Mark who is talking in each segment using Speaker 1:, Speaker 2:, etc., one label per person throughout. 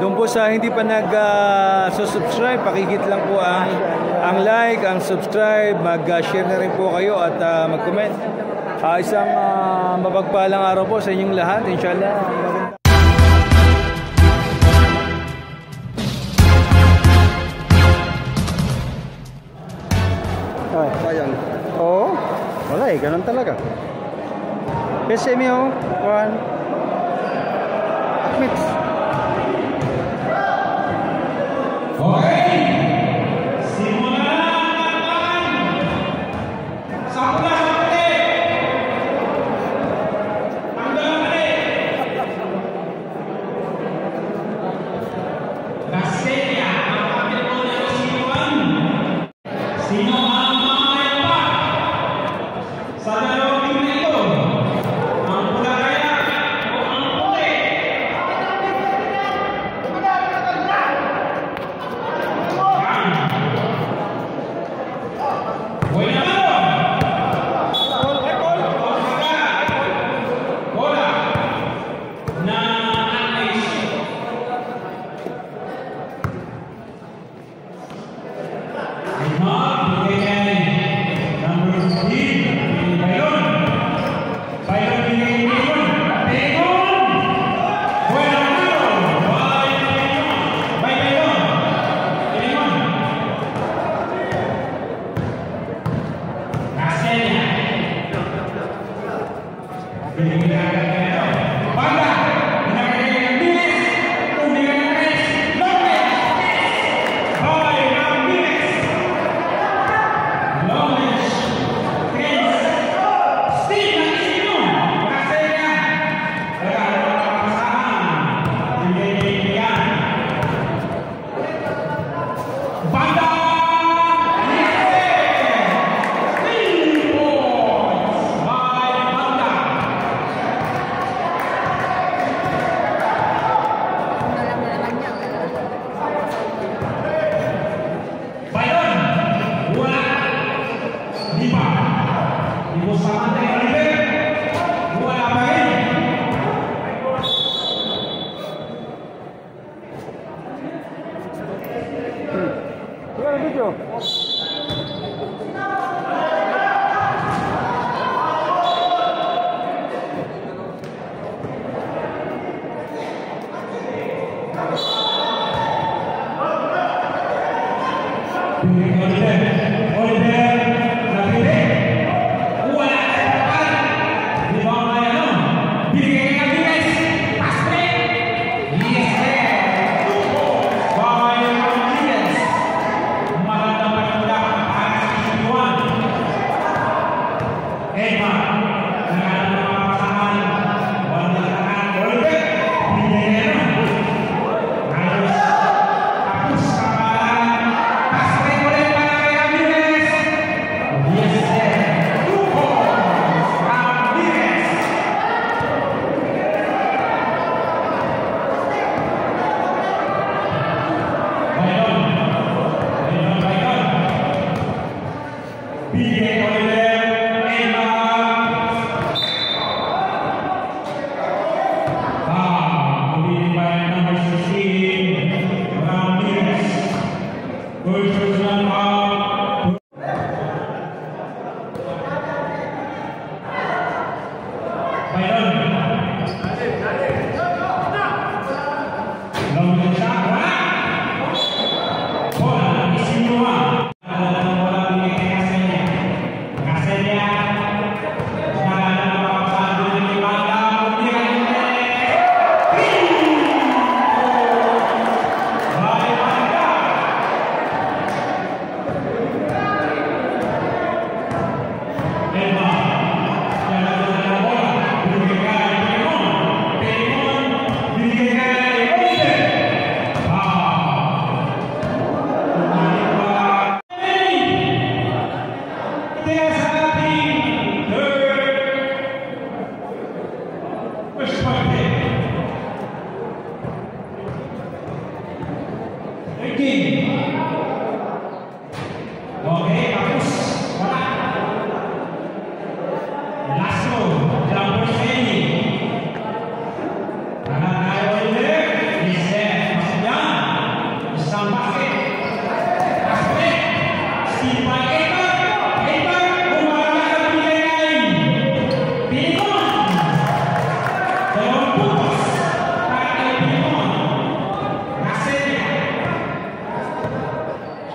Speaker 1: Doon po sa hindi pa nag-subscribe, pakikit lang po ang, ang like, ang subscribe, mag-share na rin po kayo at uh, mag-comment. Uh, isang uh, mapagpalang araw po sa inyong lahat. Inshallah.
Speaker 2: Ay.
Speaker 3: Ayan.
Speaker 2: Oo. Wala eh, ganun talaga. SME oh. One. Mix. Wala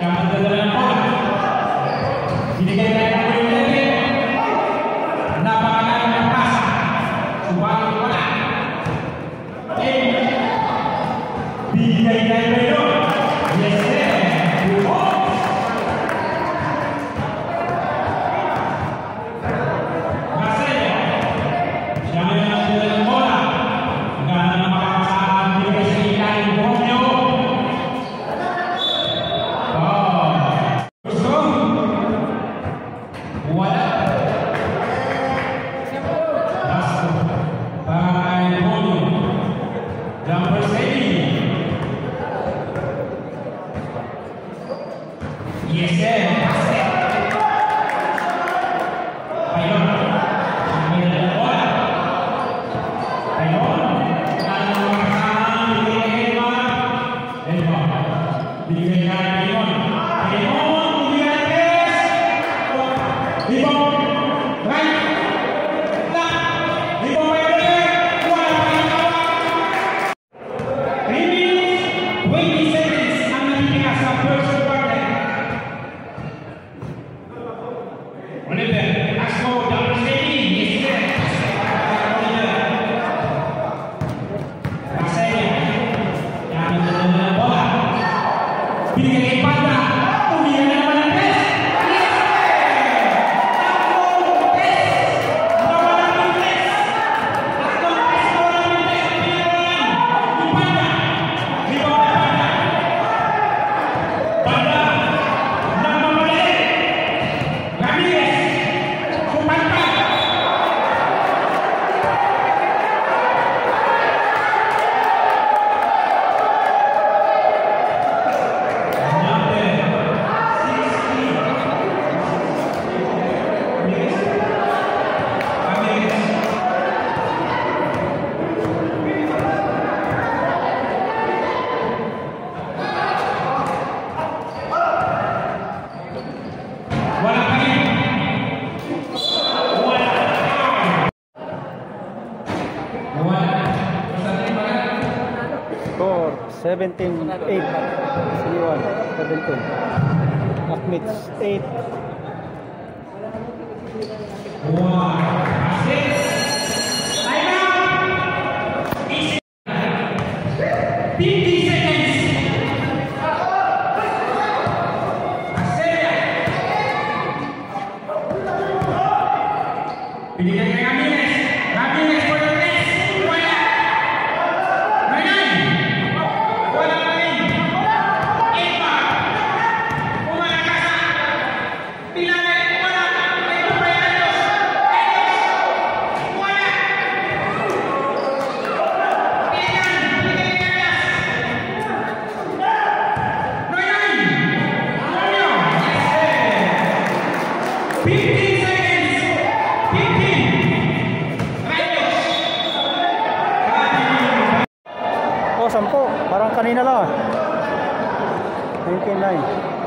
Speaker 2: Já Rebound.
Speaker 4: 17, 8. Siliwan, 17. Akmits, 8. kanina lang.
Speaker 2: 29.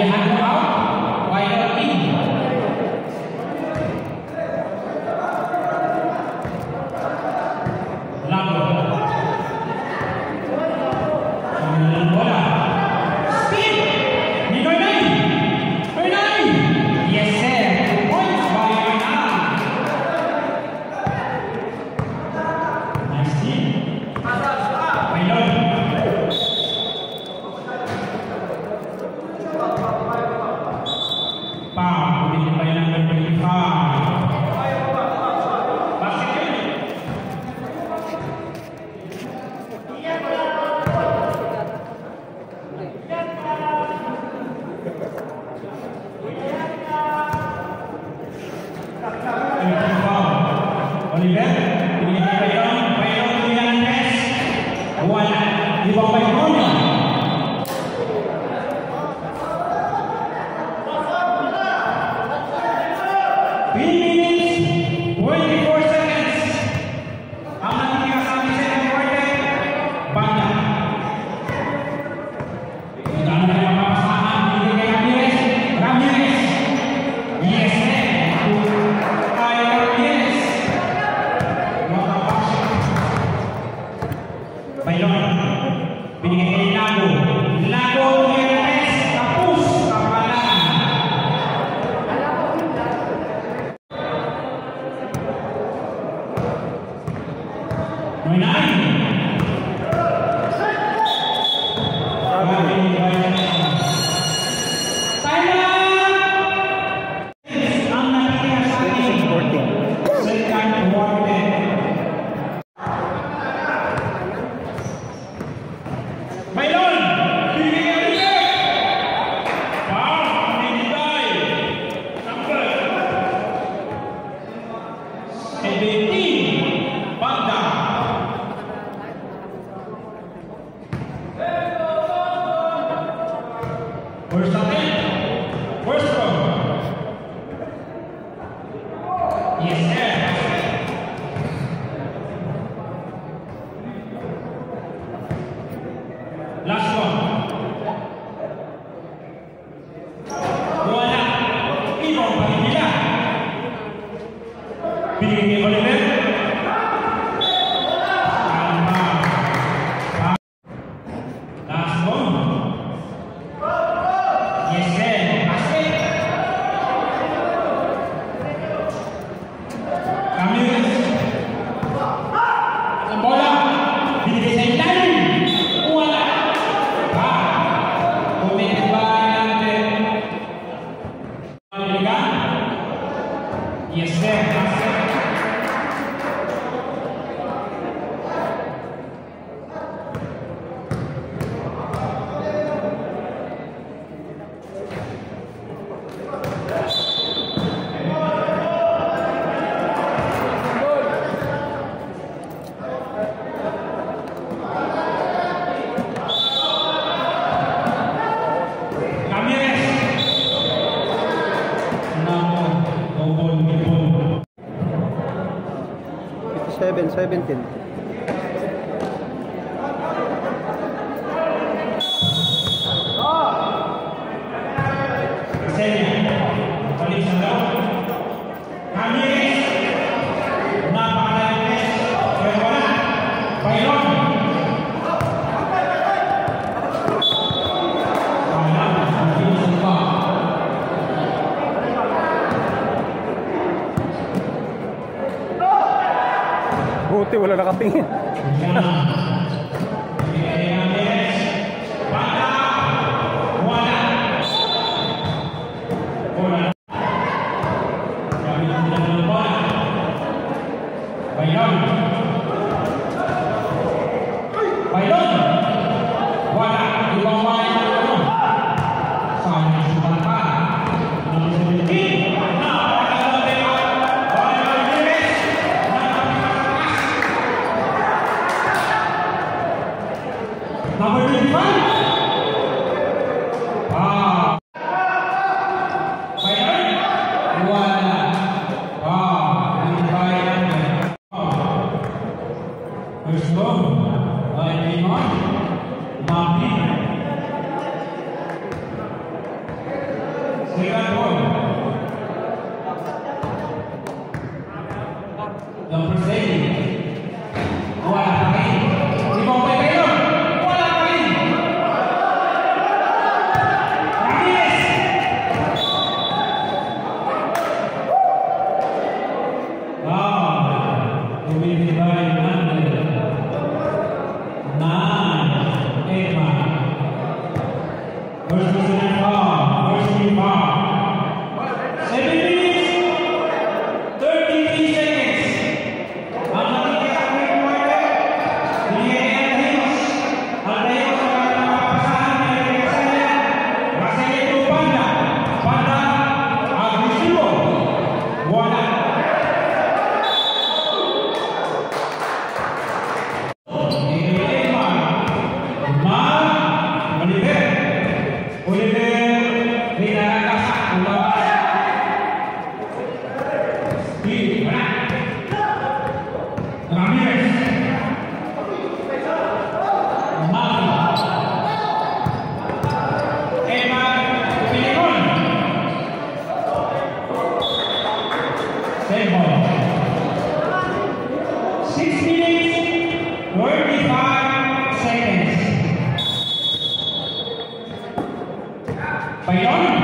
Speaker 2: ไปหาเขาไปแล้วปิ้ง We 这边点 shopping. Bayonne.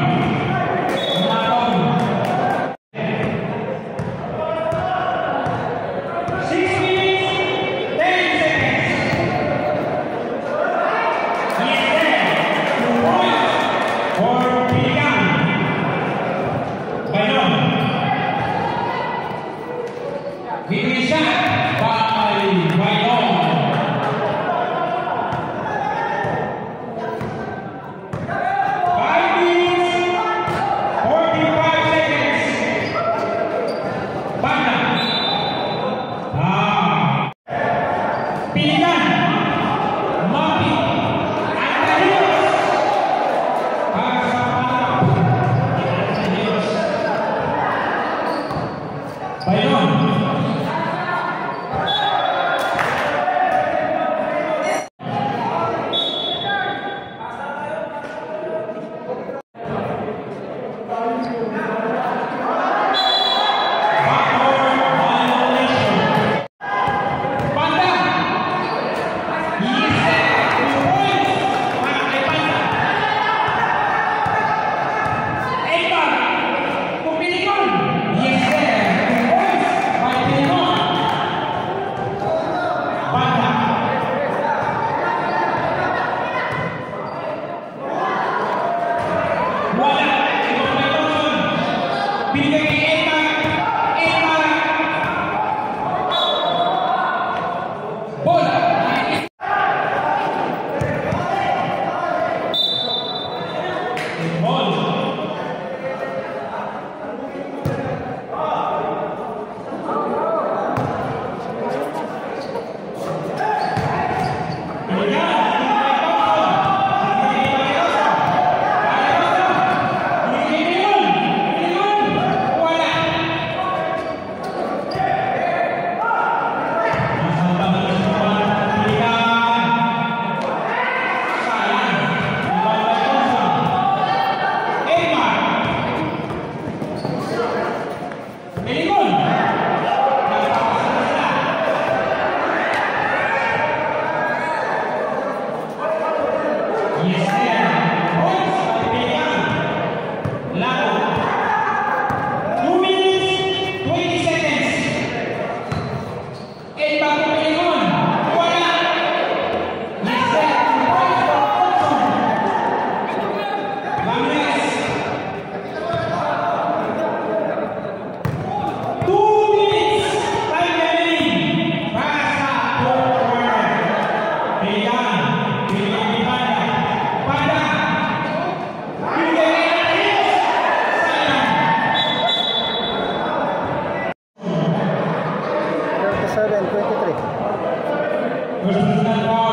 Speaker 2: Versus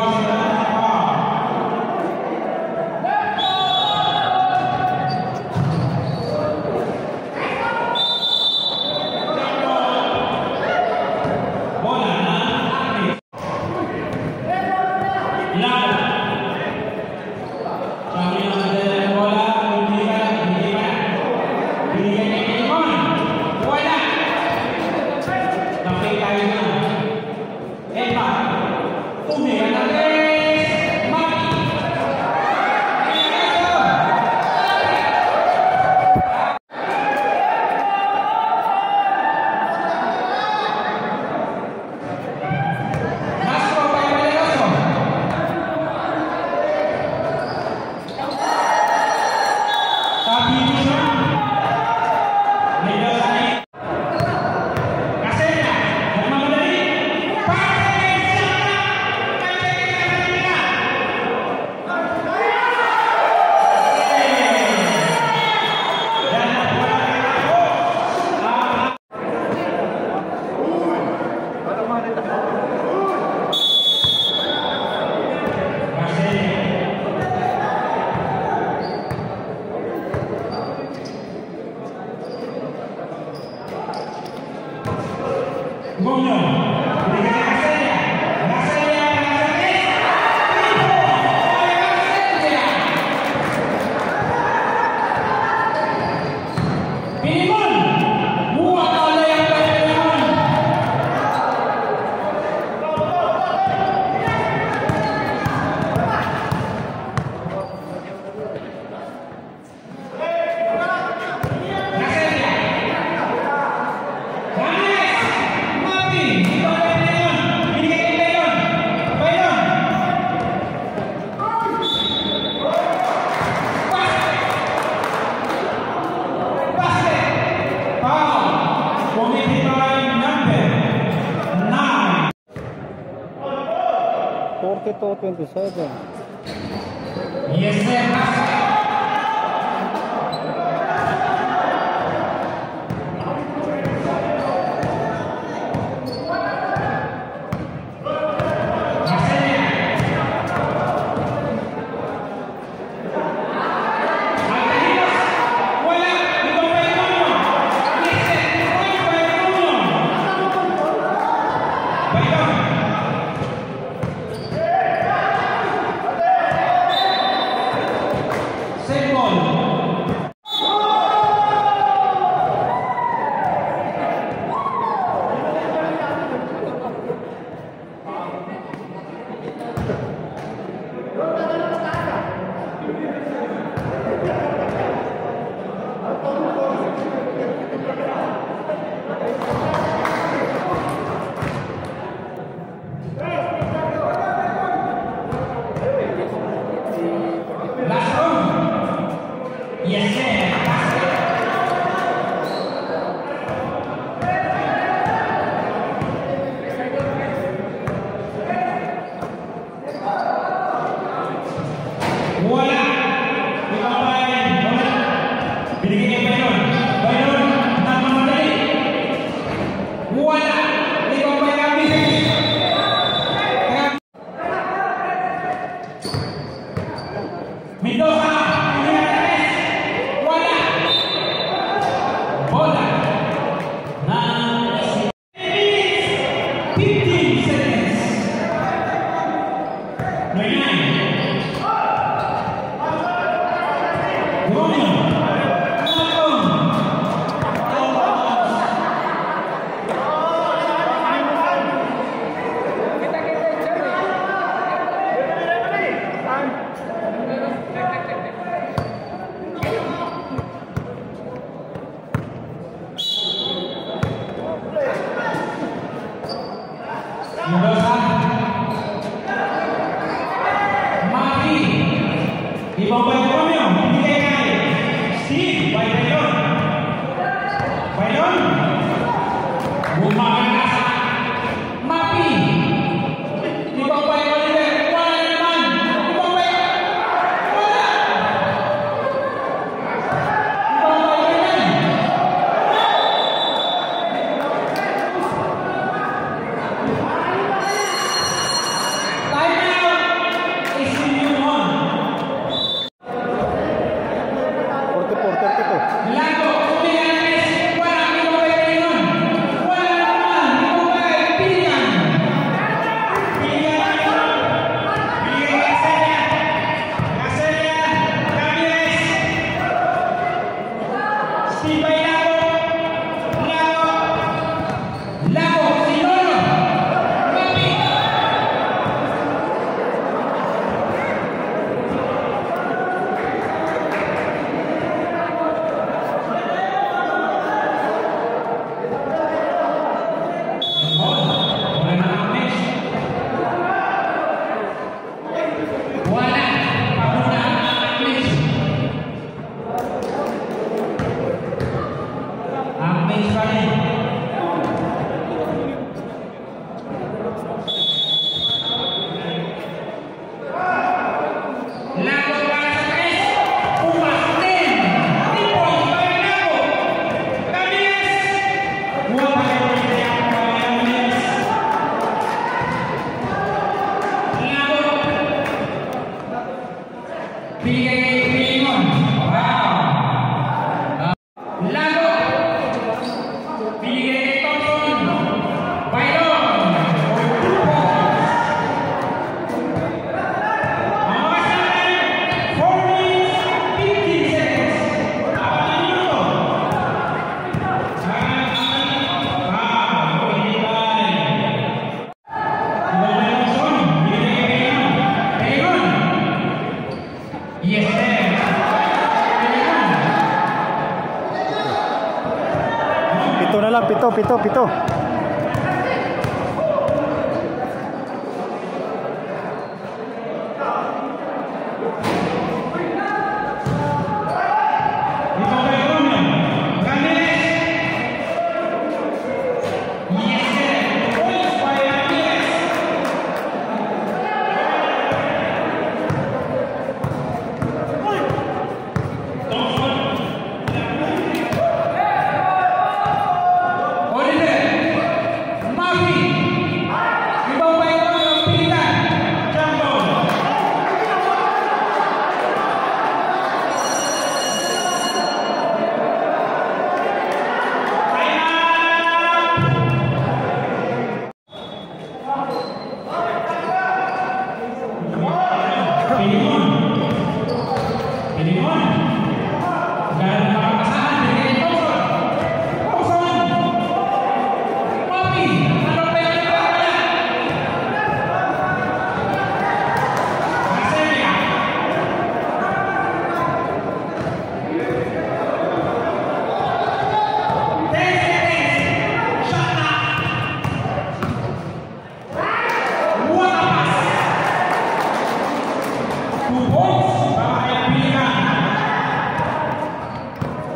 Speaker 2: quando sai,
Speaker 1: E esse é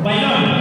Speaker 2: Bailón.